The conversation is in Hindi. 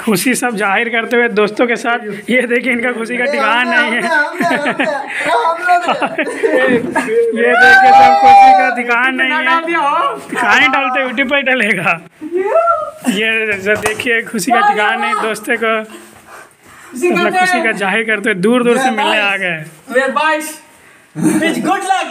खुशी सब ज़ाहिर करते हुए दोस्तों के साथ ये देखिए इनका खुशी का ठिकान नहीं है। ये देखिए सब खुशी का ठिकान नहीं है। कहाँ डालते यूट्यूब पर ही डलेगा। ये देखिए खुशी का ठिकान नहीं दोस्तों को अपना खुशी का ज़ाहिर करते हुए दूर दूर से मिलने आ गए। Good luck